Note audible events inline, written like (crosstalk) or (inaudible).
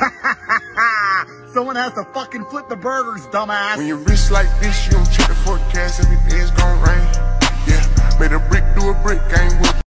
(laughs) Someone has to fucking flip the burgers, dumbass. When you rich like this, you don't check